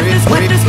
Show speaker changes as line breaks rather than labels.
What with, what